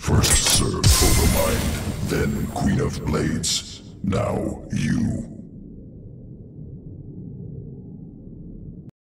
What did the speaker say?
First serve Overmind, then Queen of Blades. Now you.